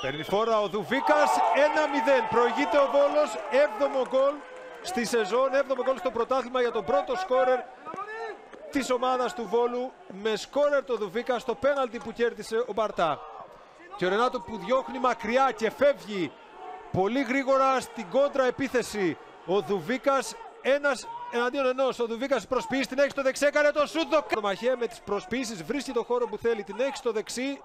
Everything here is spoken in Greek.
Παίρνει φόρα ο Δουβίκας, 1-0. Προηγείται ο Βόλος, 7ο γκολ στη σεζόν, 7ο γκολ στο πρωτάθλημα για τον πρώτο σκόρερ της ομάδας του Βόλου με σκόρερ το Δουβίκα στο πέναλτι που κέρδισε ο Μπαρτά. Και ο Ρενάτο που διώχνει μακριά και φεύγει πολύ γρήγορα στην κόντρα επίθεση. Ο Δουβίκας ένας εναντίον ενός. Ο Δουβίκας προσποιεί την έχει στο δεξί, έκανε το σούτ. Το μαχαία με τις προσποιήσεις βρίσκει το χώρο που θέλει, την έχει στο δεξί.